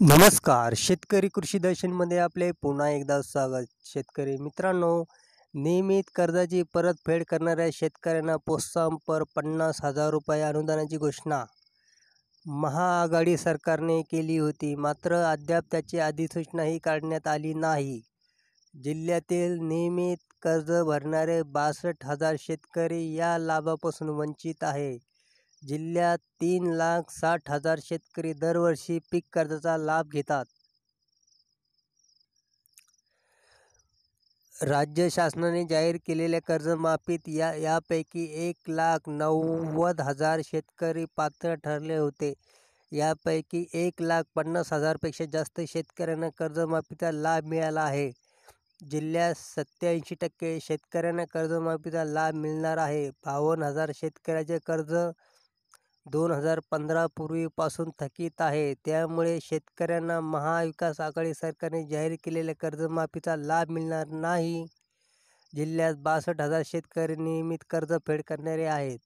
नमस्कार. शेतकरी कृषी दर्शनमध्ये आपले पुन्हा एकदा स्वागत. शेतकरी मित्रांनो नियमित कर्जाची परतफेड करणाऱ्या शेतकऱ्यांना प्रोत्साहनपर पन्नास हजार रुपये अनुदानाची घोषणा. महाआघाडी सरकारने केली होती मात्र अद्याप त्याची अधिसूचनाही काढण्यात आली नाही. जिल्ह्यातील नियमित कर्ज भरणारे बासष्ट हजार शेतकरी या लाभापासून वंचित आहे. जिल्ह्यात तीन लाख साठ हजार शेतकरी दरवर्षी पीक कर्जाचा लाभ घेतात. राज्य शासनाने जाहीर केलेल्या कर्जमाफीत या यापैकी एक लाख नव्वद हजार शेतकरी पात्र ठरले होते. यापैकी एक लाख पन्नास हजारपेक्षा जास्त शेतकऱ्यांना कर्जमाफीचा लाभ मिळाला आहे. जिल्ह्यात सत्याऐंशी टक्के शेतकऱ्यांना कर्जमाफीचा लाभ मिळणार आहे. बावन्न हजार शेतकऱ्याचे कर्ज दोन हजार पंधरा पूर्वीपासून थकीत आहे. त्यामुळे शेतकऱ्यांना महाविकास आघाडी सरकारने जाहीर केलेल्या कर्जमाफीचा लाभ मिळणार नाही. जिल्ह्यात बासष्ट हजार शेतकरी नियमित कर्जफेड करणारे आहेत.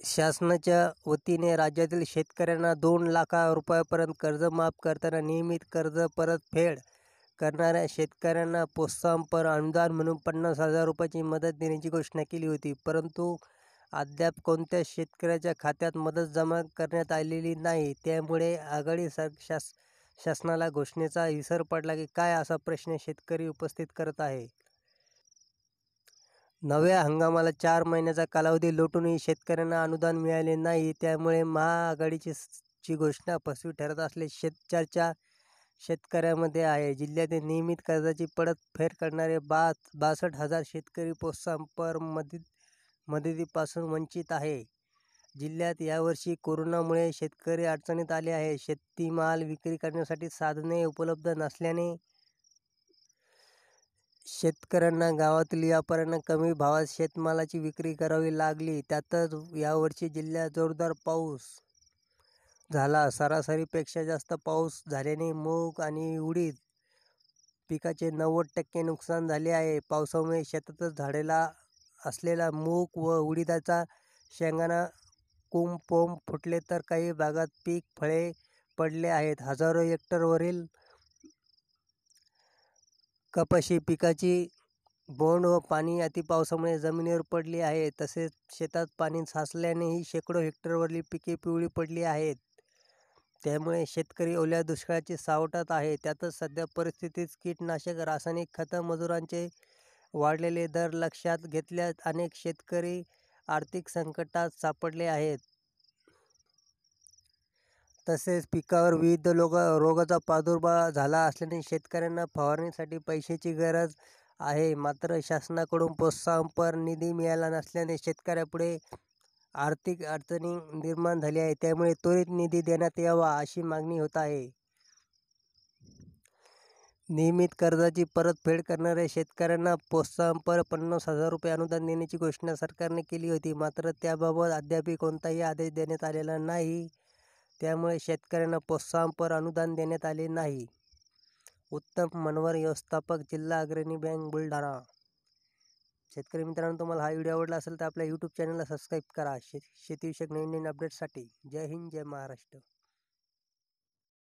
शासनाच्या वतीने राज्यातील शेतकऱ्यांना दोन लाखा रुपयापर्यंत कर्ज माफ करताना नियमित कर्ज परतफेड करणाऱ्या शेतकऱ्यांना प्रोत्साहनपर अनुदान म्हणून पन्नास हजार रुपयाची मदत देण्याची घोषणा केली होती. परंतु अद्याप कोणत्या शेतकऱ्याच्या खात्यात मदत जमा करण्यात आलेली नाही त्यामुळे आघाडी सर शास शासनाला घोषणेचा विसर पडला की काय असा प्रश्न शेतकरी उपस्थित करत आहे? नव्या हंगामाला चार महिन्याचा कालावधी लोटूनही शेतकऱ्यांना अनुदान मिळाले नाही त्यामुळे महाआघाडीची ची घोषणा फसवी ठरत असल्याची शेत चर्चा शेतकऱ्यामध्ये आहे जिल्ह्यातील नियमित कर्जाची परतफेड करणारे बा बासष्ट हजार शेतकरी प्रोत्साहनपर मदत मदतीपासून वंचित आहे. जिल्ह्यात यावर्षी कोरोनामुळे शेतकरी अडचणीत आले आहे शेतीमाल विक्री करण्यासाठी साधने उपलब्ध नसल्याने शेतकऱ्यांना गावातील व्यापाऱ्यांना कमी भावात शेतमालाची विक्री करावी लागली. त्यातच यावर्षी जिल्ह्यात जोरदार पाऊस झाला. सरासरीपेक्षा जास्त पाऊस झाल्याने मूग आणि उडीद पिकाचे नव्वद टक्के नुकसान झाले आहे. पावसामुळे शेतातच झालेला असलेला मूग व उडीदाचा शेंगाना कोंब पोंब फुटले तर काही भागात पीक फळे पडले आहेत. हजारो हेक्टरवरील कपाशी पिकाची बोंड व पाणी अतिपावसामुळे जमिनीवर पडली आहे. तसेच शेतात पाणी साचल्यानेही शेकडो हेक्टरवरील पिके पिवळी पडली आहेत. त्यामुळे शेतकरी ओल्या दुष्काळाची सावटात आहे. त्यातच सध्या परिस्थितीत कीटनाशक रासायनिक खतं मजुरांचे वाढलेले दर लक्षात घेतल्यास अनेक शेतकरी आर्थिक संकटात सापडले आहेत. तसेच पिकावर विविध लोक रोगाचा प्रादुर्भाव झाला असल्याने शेतकऱ्यांना फवारणीसाठी पैशाची गरज आहे. मात्र शासनाकडून प्रोत्साहनपर निधी मिळाला नसल्याने शेतकऱ्यापुढे आर्थिक अडचणी निर्माण झाली आहे त्यामुळे त्वरित निधी देण्यात यावा अशी मागणी होत आहे. नियमित कर्जाची परतफेड करणाऱ्या शेतकऱ्यांना प्रोत्साहनपर पन्नास हजार रुपये अनुदान देण्याची घोषणा सरकारने केली होती. मात्र त्याबाबत अद्याप कोणताही आदेश देण्यात आलेला नाही. त्यामुळे शेतकऱ्यांना प्रोत्साहनपर अनुदान देण्यात आले नाही. उत्तम मनवर व्यवस्थापक जिल्हा अग्रणी बँक बुलढाणा शेतकरी मित्रांनो तुम्हाला हा व्हिडिओ आवडला असेल तर आपल्या यूट्यूब चॅनलला सबस्क्राईब करा. शे शेतीविषयक नवीन नवीन अपडेट्ससाठी जय हिंद जय महाराष्ट्र.